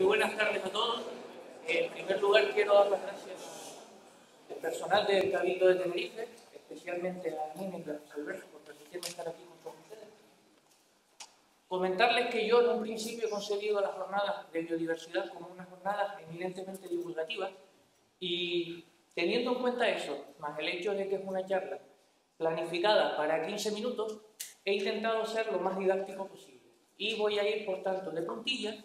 Muy buenas tardes a todos. En primer lugar, quiero dar las gracias al personal del Cabildo de Tenerife, especialmente a Nina y a Alberto por permitirme estar aquí con ustedes. Comentarles que yo en un principio he concebido las jornadas de biodiversidad como unas jornadas eminentemente divulgativas y teniendo en cuenta eso, más el hecho de que es una charla planificada para 15 minutos, he intentado ser lo más didáctico posible. Y voy a ir, por tanto, de puntilla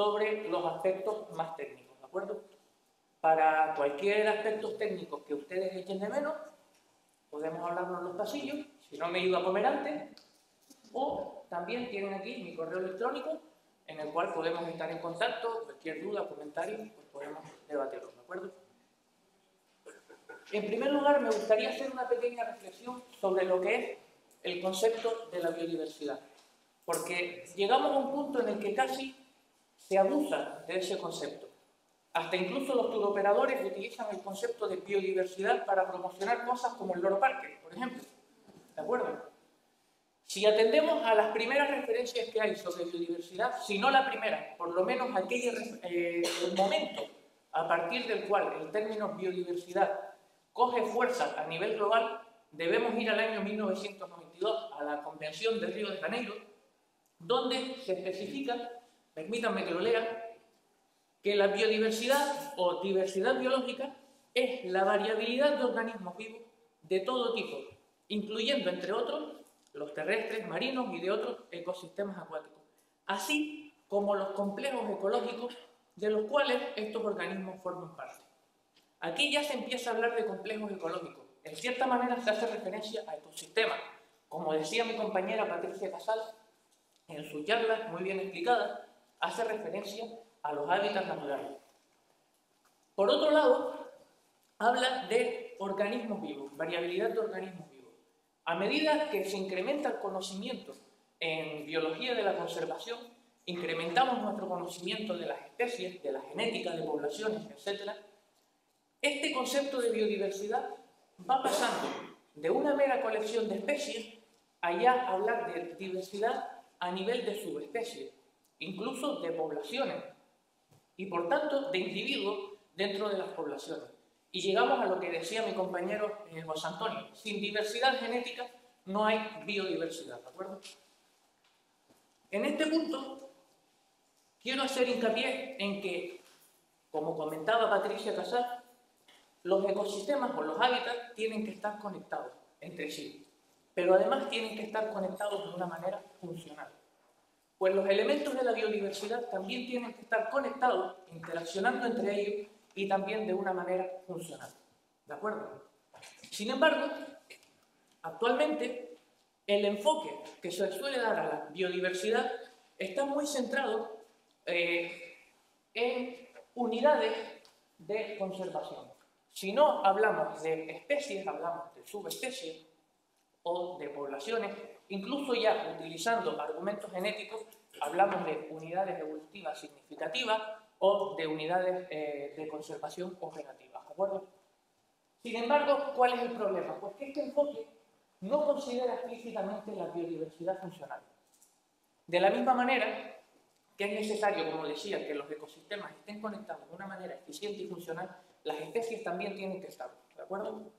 sobre los aspectos más técnicos, ¿de acuerdo? Para cualquier aspecto técnico que ustedes echen de menos, podemos hablarlo en los pasillos, si no me he ido a comer antes, o también tienen aquí mi correo electrónico en el cual podemos estar en contacto, cualquier duda, comentario, pues podemos debatirlo, ¿de acuerdo? En primer lugar, me gustaría hacer una pequeña reflexión sobre lo que es el concepto de la biodiversidad, porque llegamos a un punto en el que casi se abusa de ese concepto. Hasta incluso los turoperadores utilizan el concepto de biodiversidad para promocionar cosas como el Loro Parque, por ejemplo. ¿De acuerdo? Si atendemos a las primeras referencias que hay sobre biodiversidad, si no la primera, por lo menos aquel eh, momento a partir del cual el término biodiversidad coge fuerza a nivel global, debemos ir al año 1992 a la Convención de Río de Janeiro, donde se especifica, permítanme que lo lea, que la biodiversidad o diversidad biológica es la variabilidad de organismos vivos de todo tipo, incluyendo, entre otros, los terrestres, marinos y de otros ecosistemas acuáticos, así como los complejos ecológicos de los cuales estos organismos forman parte. Aquí ya se empieza a hablar de complejos ecológicos. En cierta manera se hace referencia a ecosistemas. Como decía mi compañera Patricia Casal, en su charla muy bien explicada, hace referencia a los hábitats naturales. Por otro lado, habla de organismos vivos, variabilidad de organismos vivos. A medida que se incrementa el conocimiento en biología de la conservación, incrementamos nuestro conocimiento de las especies, de la genética de poblaciones, etc., este concepto de biodiversidad va pasando de una mera colección de especies a ya hablar de diversidad a nivel de subespecies, incluso de poblaciones, y por tanto de individuos dentro de las poblaciones. Y llegamos a lo que decía mi compañero eh, José Antonio, sin diversidad genética no hay biodiversidad, ¿de acuerdo? En este punto, quiero hacer hincapié en que, como comentaba Patricia Casar, los ecosistemas o los hábitats tienen que estar conectados entre sí, pero además tienen que estar conectados de una manera funcional. Pues los elementos de la biodiversidad también tienen que estar conectados, interaccionando entre ellos y también de una manera funcional. ¿De acuerdo? Sin embargo, actualmente el enfoque que se suele dar a la biodiversidad está muy centrado eh, en unidades de conservación. Si no hablamos de especies, hablamos de subespecies o de poblaciones, incluso ya utilizando argumentos genéticos, hablamos de unidades evolutivas significativas o de unidades eh, de conservación operativas, ¿de acuerdo? Sin embargo, ¿cuál es el problema? Pues que este enfoque no considera explícitamente la biodiversidad funcional. De la misma manera que es necesario, como decía, que los ecosistemas estén conectados de una manera eficiente y funcional, las especies también tienen que estar, ¿de acuerdo?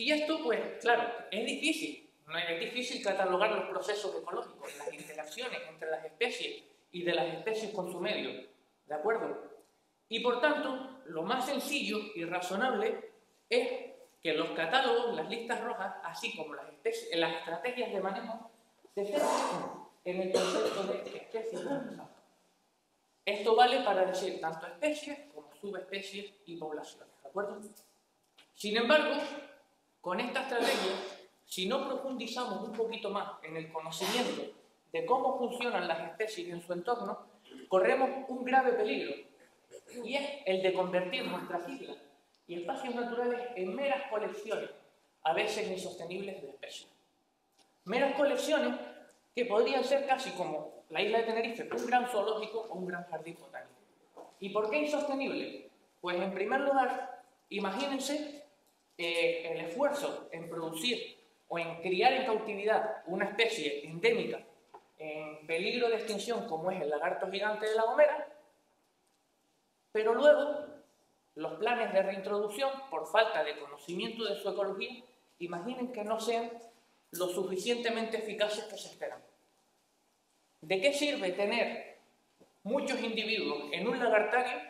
Y esto, pues, claro, es difícil. Es difícil catalogar los procesos ecológicos, las interacciones entre las especies y de las especies con su medio, ¿de acuerdo? Y por tanto, lo más sencillo y razonable es que los catálogos, las listas rojas, así como las, especies, las estrategias de manejo, se centren en el concepto de especies Esto vale para decir tanto especies subespecies y poblaciones. ¿De acuerdo? Sin embargo, con esta estrategia, si no profundizamos un poquito más en el conocimiento de cómo funcionan las especies en su entorno, corremos un grave peligro, y es el de convertir nuestras islas y espacios naturales en meras colecciones, a veces insostenibles de especies. Meras colecciones que podrían ser casi como la isla de Tenerife, un gran zoológico o un gran jardín botánico. ¿Y por qué insostenible? Pues en primer lugar, imagínense eh, el esfuerzo en producir o en criar en cautividad una especie endémica en peligro de extinción como es el lagarto gigante de la Gomera pero luego los planes de reintroducción, por falta de conocimiento de su ecología, imaginen que no sean lo suficientemente eficaces que se esperan. ¿De qué sirve tener muchos individuos en un lagartario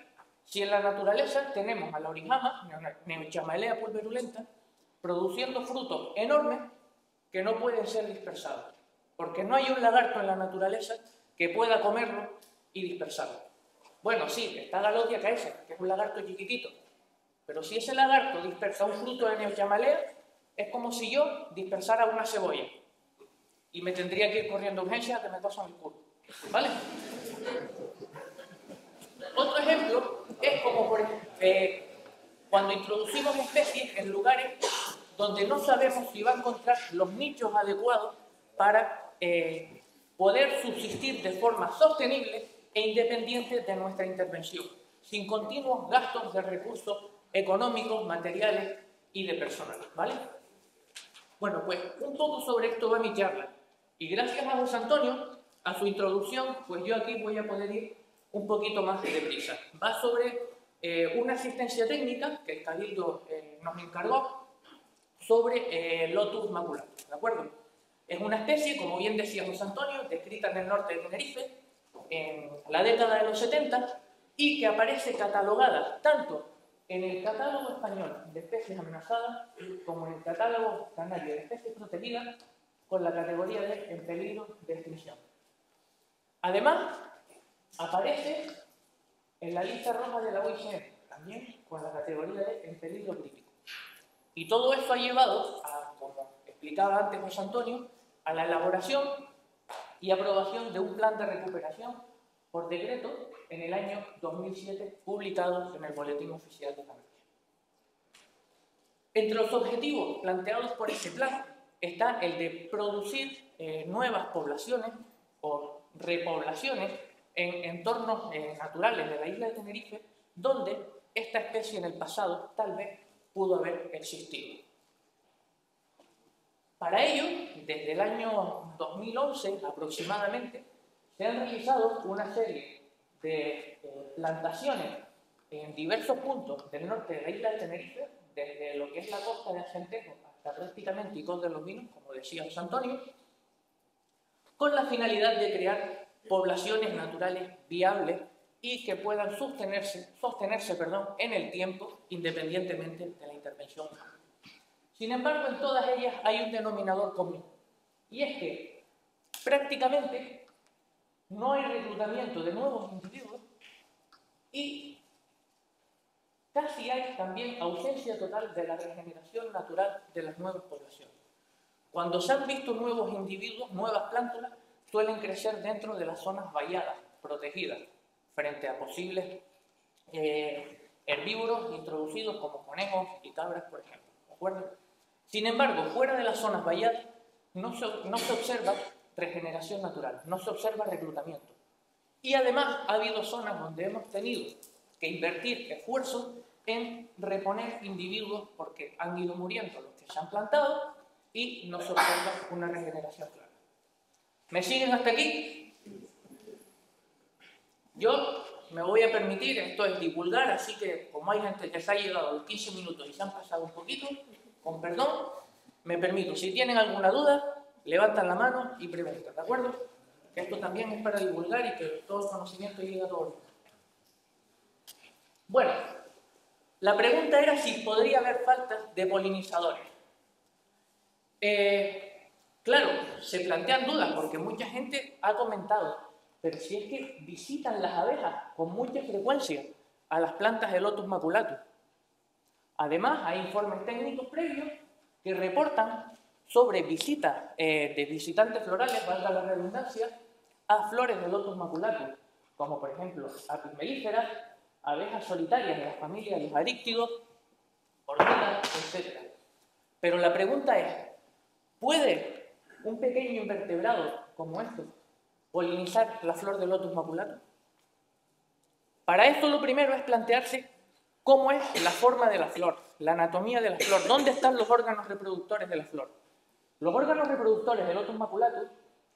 si en la naturaleza tenemos a la orijama, Neochamelea pulverulenta, produciendo frutos enormes que no pueden ser dispersados? Porque no hay un lagarto en la naturaleza que pueda comerlo y dispersarlo. Bueno, sí, está Galodia caesa, que es un lagarto chiquitito, pero si ese lagarto dispersa un fruto de neochamalea, es como si yo dispersara una cebolla y me tendría que ir corriendo urgencia a que me tosen el culo. ¿Vale? Otro ejemplo como por eh, cuando introducimos especies en lugares donde no sabemos si va a encontrar los nichos adecuados para eh, poder subsistir de forma sostenible e independiente de nuestra intervención, sin continuos gastos de recursos económicos, materiales y de personal. ¿Vale? Bueno, pues un poco sobre esto va mi charla. Y gracias a José Antonio, a su introducción, pues yo aquí voy a poder ir un poquito más deprisa. Va sobre eh, una asistencia técnica que el Cabildo eh, nos encargó sobre eh, Lotus maculatum, ¿de acuerdo? Es una especie, como bien decía José Antonio, descrita en el norte de Tenerife en la década de los 70 y que aparece catalogada tanto en el catálogo español de especies amenazadas como en el catálogo canario de especies protegidas con la categoría de en peligro de extinción. Además, aparece en la lista roja de la OICN, también con la categoría de en peligro crítico. Y todo esto ha llevado, como explicaba antes José Antonio, a la elaboración y aprobación de un plan de recuperación por decreto en el año 2007, publicado en el Boletín Oficial de Canarias. Entre los objetivos planteados por este plan está el de producir eh, nuevas poblaciones o repoblaciones en entornos eh, naturales de la isla de Tenerife, donde esta especie en el pasado tal vez pudo haber existido. Para ello, desde el año 2011 aproximadamente, se han realizado una serie de eh, plantaciones en diversos puntos del norte de la isla de Tenerife, desde lo que es la costa de Acentejo hasta prácticamente Icón de los Vinos, como decía José Antonio, con la finalidad de crear poblaciones naturales viables y que puedan sostenerse, sostenerse perdón, en el tiempo independientemente de la intervención. Sin embargo, en todas ellas hay un denominador común, y es que prácticamente no hay reclutamiento de nuevos individuos y casi hay también ausencia total de la regeneración natural de las nuevas poblaciones. Cuando se han visto nuevos individuos, nuevas plántulas, suelen crecer dentro de las zonas valladas, protegidas, frente a posibles eh, herbívoros introducidos como conejos y cabras, por ejemplo. ¿De acuerdo? Sin embargo, fuera de las zonas valladas no se, no se observa regeneración natural, no se observa reclutamiento. Y además ha habido zonas donde hemos tenido que invertir esfuerzos en reponer individuos porque han ido muriendo los que se han plantado y no se observa una regeneración. ¿Me siguen hasta aquí? Yo me voy a permitir, esto es divulgar, así que como hay gente que se ha llegado a los 15 minutos y se han pasado un poquito, con perdón, me permito. Si tienen alguna duda, levantan la mano y preguntan, ¿de acuerdo? Que esto también es para divulgar y que todo el conocimiento llegue a todos. Bueno, la pregunta era si podría haber falta de polinizadores. Eh, claro, se plantean dudas porque mucha gente ha comentado, pero si es que visitan las abejas con mucha frecuencia a las plantas de Lotus maculatus. Además, hay informes técnicos previos que reportan sobre visitas eh, de visitantes florales, valga la redundancia, a flores de Lotus maculatus, como por ejemplo apis abejas solitarias de la familia de los aríctidos, hormigas, etc. Pero la pregunta es, ¿puede un pequeño invertebrado como esto polinizar la flor de Lotus maculatus? Para esto lo primero es plantearse cómo es la forma de la flor, la anatomía de la flor, dónde están los órganos reproductores de la flor. Los órganos reproductores del Lotus maculatus,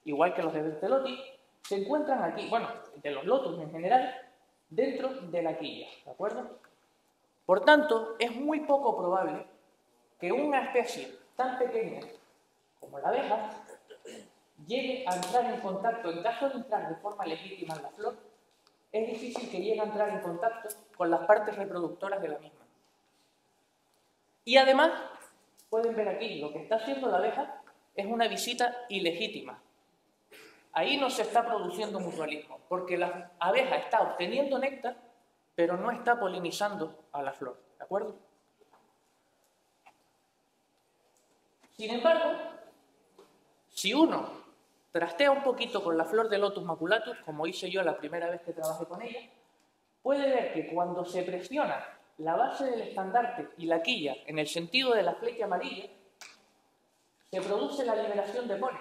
igual que los de Bertelotti, se encuentran aquí, bueno, de los lotus en general, dentro de la quilla, ¿de acuerdo? Por tanto, es muy poco probable que una especie tan pequeña como la abeja llegue a entrar en contacto, en caso de entrar de forma legítima en la flor, es difícil que llegue a entrar en contacto con las partes reproductoras de la misma. Y además, pueden ver aquí, lo que está haciendo la abeja es una visita ilegítima. Ahí no se está produciendo mutualismo, porque la abeja está obteniendo néctar, pero no está polinizando a la flor, ¿de acuerdo? Sin embargo, si uno trastea un poquito con la flor de Lotus maculatus, como hice yo la primera vez que trabajé con ella, puede ver que cuando se presiona la base del estandarte y la quilla en el sentido de la flecha amarilla, se produce la liberación de polen.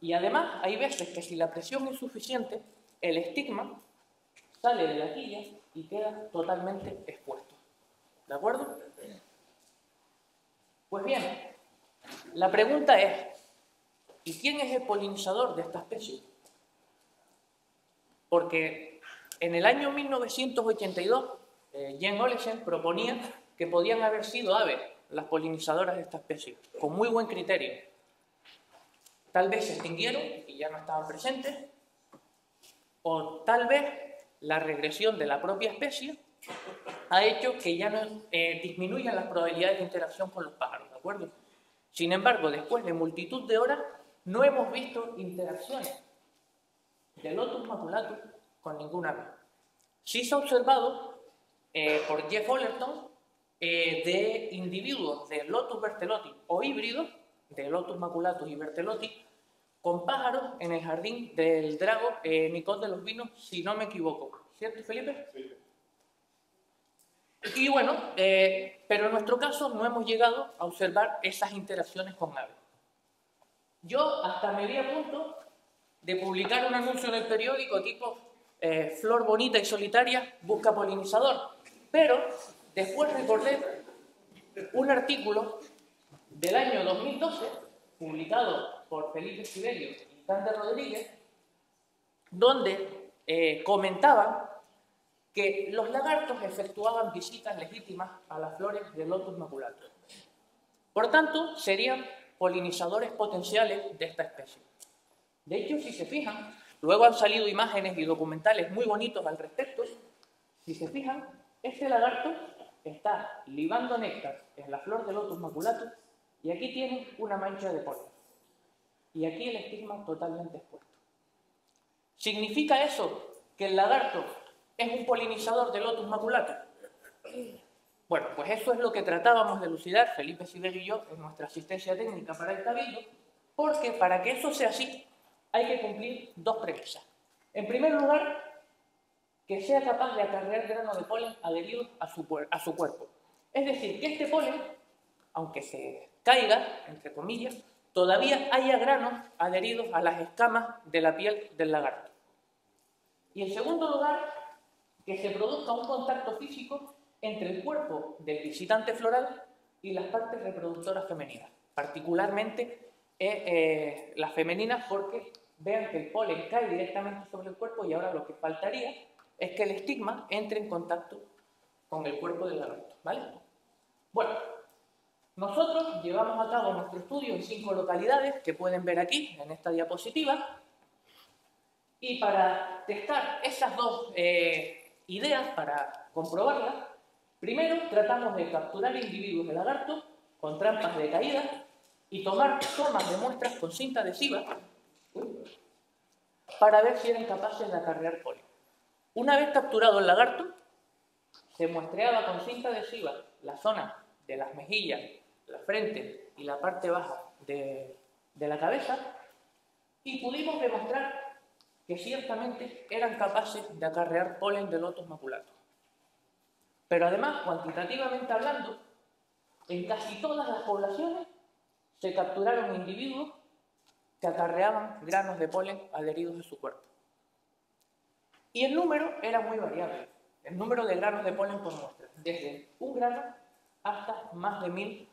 Y además hay veces que si la presión es suficiente, el estigma sale de la quilla y queda totalmente expuesto. ¿De acuerdo? Pues bien, la pregunta es, ¿y quién es el polinizador de esta especie? Porque en el año 1982, eh, Jen Olesen proponía que podían haber sido aves las polinizadoras de esta especie, con muy buen criterio. Tal vez se extinguieron y ya no estaban presentes, o tal vez la regresión de la propia especie ha hecho que ya no eh, disminuyan las probabilidades de interacción con los pájaros, ¿de acuerdo? Sin embargo, después de multitud de horas, no hemos visto interacciones de Lotus maculatus con ninguna ave. Sí se ha observado eh, por Jeff Ollerton eh, de individuos de Lotus bertelotti o híbridos de Lotus maculatus y bertelotti con pájaros en el jardín del Drago eh, Nicol de los Vinos, si no me equivoco. ¿Cierto, Felipe? Sí. Y bueno, eh, pero en nuestro caso no hemos llegado a observar esas interacciones con aves. Yo hasta me vi a punto de publicar un anuncio en el periódico tipo Flor bonita y solitaria busca polinizador, pero Después recordé un artículo del año 2012, publicado por Felipe Siberio y Cande Rodríguez, donde eh, comentaban que los lagartos efectuaban visitas legítimas a las flores de Lotus maculatus. Por tanto, serían polinizadores potenciales de esta especie. De hecho, si se fijan, luego han salido imágenes y documentales muy bonitos al respecto. Si se fijan, este lagarto está libando néctar en la flor de Lotus maculatus y aquí tiene una mancha de polen. Y aquí el estigma totalmente expuesto. ¿Significa eso que el lagarto es un polinizador de Lotus maculatus? Bueno, pues eso es lo que tratábamos de elucidar Felipe Siberio y yo en nuestra asistencia técnica para el cabildo, porque para que eso sea así hay que cumplir dos premisas. En primer lugar, que sea capaz de acarrear grano de polen adherido a su, a su cuerpo. Es decir, que este polen, aunque se caiga, entre comillas, todavía haya granos adheridos a las escamas de la piel del lagarto. Y en segundo lugar, que se produzca un contacto físico entre el cuerpo del visitante floral y las partes reproductoras femeninas, particularmente eh, eh, las femeninas porque vean que el polen cae directamente sobre el cuerpo y ahora lo que faltaría es que el estigma entre en contacto con el cuerpo del lagarto, ¿vale? Bueno, nosotros llevamos a cabo nuestro estudio en cinco localidades que pueden ver aquí en esta diapositiva y para testar esas dos eh, ideas, para comprobarlas, primero tratamos de capturar individuos de lagarto con trampas de caída y tomar tomas de muestras con cinta adhesiva para ver si eran capaces de acarrear polen. Una vez capturado el lagarto, se muestreaba con cinta adhesiva la zona de las mejillas, la frente y la parte baja de, la cabeza y pudimos demostrar que ciertamente eran capaces de acarrear polen de lotos maculatos. Pero además, cuantitativamente hablando, en casi todas las poblaciones se capturaron individuos que acarreaban granos de polen adheridos a su cuerpo. Y el número era muy variable, el número de granos de polen por muestra, desde un grano hasta más de mil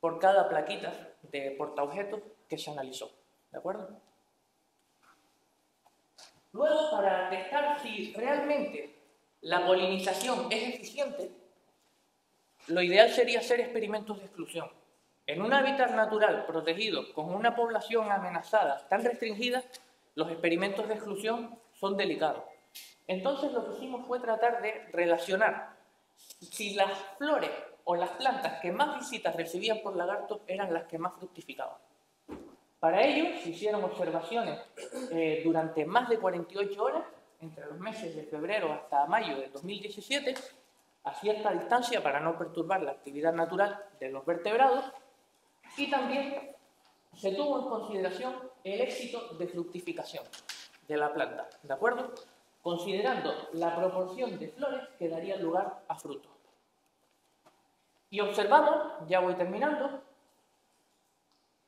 por cada plaquita de portaobjetos que se analizó. ¿De acuerdo? Luego, para testar si realmente la polinización es eficiente, lo ideal sería hacer experimentos de exclusión. En un hábitat natural protegido con una población amenazada tan restringida, los experimentos de exclusión son delicados. Entonces lo que hicimos fue tratar de relacionar si las flores o las plantas que más visitas recibían por lagartos eran las que más fructificaban. Para ello se hicieron observaciones eh, durante más de 48 horas, entre los meses de febrero hasta mayo de 2017, a cierta distancia para no perturbar la actividad natural de los vertebrados, y también se tuvo en consideración el éxito de fructificación de la planta, ¿de acuerdo? Considerando la proporción de flores que daría lugar a frutos. Y observamos, ya voy terminando,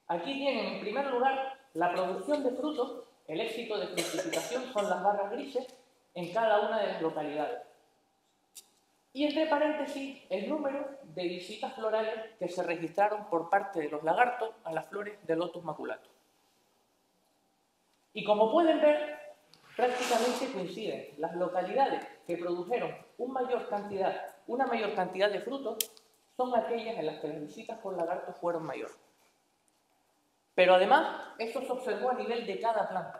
aquí tienen en primer lugar la producción de frutos, el éxito de fructificación son las barras grises en cada una de las localidades. Y entre paréntesis, el número de visitas florales que se registraron por parte de los lagartos a las flores de Lotus maculato. Y como pueden ver, prácticamente coinciden. Las localidades que produjeron una mayor cantidad, de frutos son aquellas en las que las visitas por lagartos fueron mayores. Pero además, esto se observó a nivel de cada planta.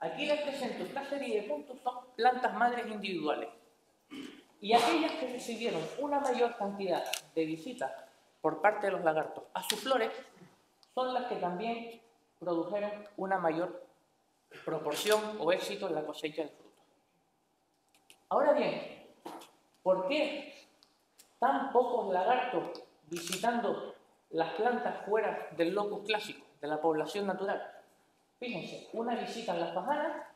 Aquí les presento esta serie de puntos, son plantas madres individuales. Y aquellas que recibieron una mayor cantidad de visitas por parte de los lagartos a sus flores son las que también produjeron una mayor proporción o éxito en la cosecha del fruto. Ahora bien, ¿por qué tan pocos lagartos visitando las plantas fuera del locus clásico, de la población natural? Fíjense, una visita en las pajanas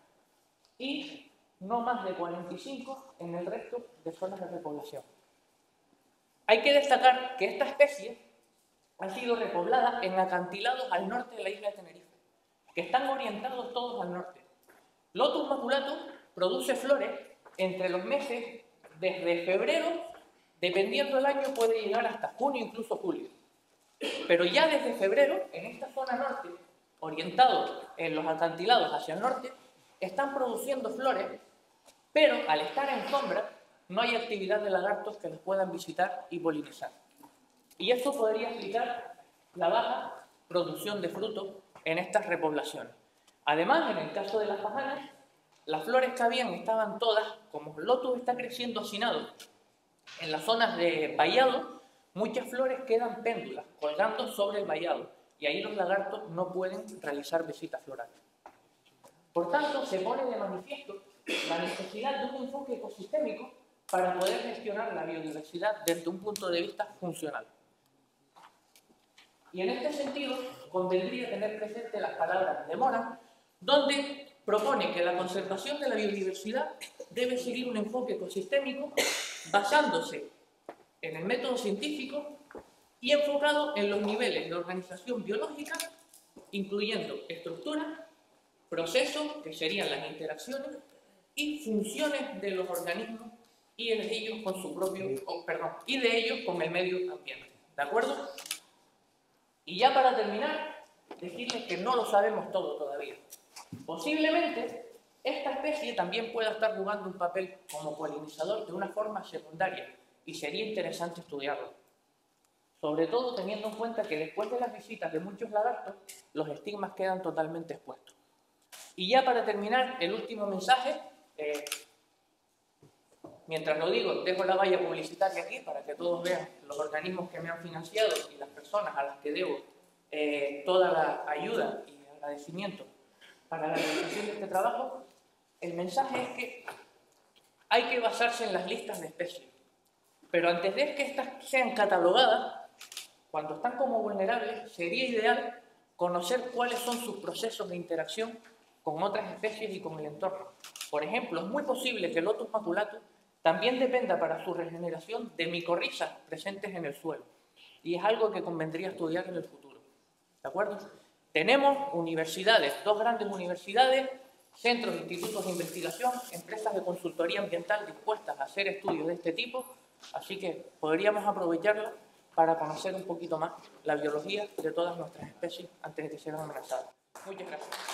y no más de 45 en el resto de zonas de repoblación. Hay que destacar que esta especie ha sido repoblada en acantilados al norte de la isla de Tenerife, que están orientados todos al norte. Lotus maculatum produce flores entre los meses desde febrero, dependiendo del año, puede llegar hasta junio, incluso julio. Pero ya desde febrero, en esta zona norte, orientados en los acantilados hacia el norte, están produciendo flores pero al estar en sombra, no hay actividad de lagartos que los puedan visitar y polinizar. Y eso podría explicar la baja producción de frutos en estas repoblaciones. Además, en el caso de las pajanas, las flores que habían estaban todas, como el lotus está creciendo hacinado, en las zonas de vallado, muchas flores quedan péndulas, colgando sobre el vallado, y ahí los lagartos no pueden realizar visitas florales. Por tanto, se pone de manifiesto la necesidad de un enfoque ecosistémico para poder gestionar la biodiversidad desde un punto de vista funcional. Y en este sentido, convendría tener presente las palabras de Moran, donde propone que la conservación de la biodiversidad debe seguir un enfoque ecosistémico basándose en el método científico y enfocado en los niveles de organización biológica, incluyendo estructuras, procesos, que serían las interacciones, y funciones de los organismos y de ellos con su propio, perdón, y de ellos con el medio ambiente. ¿De acuerdo? Y ya para terminar, decirles que no lo sabemos todo todavía. Posiblemente esta especie también pueda estar jugando un papel como polinizador de una forma secundaria y sería interesante estudiarlo. Sobre todo teniendo en cuenta que después de las visitas de muchos lagartos, los estigmas quedan totalmente expuestos. Y ya para terminar, el último mensaje eh, mientras lo digo, dejo la valla publicitaria aquí para que todos vean los organismos que me han financiado y las personas a las que debo eh, toda la ayuda y agradecimiento para la realización de este trabajo. El mensaje es que hay que basarse en las listas de especies, pero antes de que estas sean catalogadas, cuando están como vulnerables, sería ideal conocer cuáles son sus procesos de interacción con otras especies y con el entorno. Por ejemplo, es muy posible que el Lotus maculatus también dependa para su regeneración de micorrizas presentes en el suelo. Y es algo que convendría estudiar en el futuro. ¿De acuerdo? Tenemos universidades, dos grandes universidades, centros, institutos de investigación, empresas de consultoría ambiental dispuestas a hacer estudios de este tipo, así que podríamos aprovecharla para conocer un poquito más la biología de todas nuestras especies antes de que sean amenazadas. Muchas gracias.